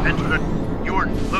enter the... You're...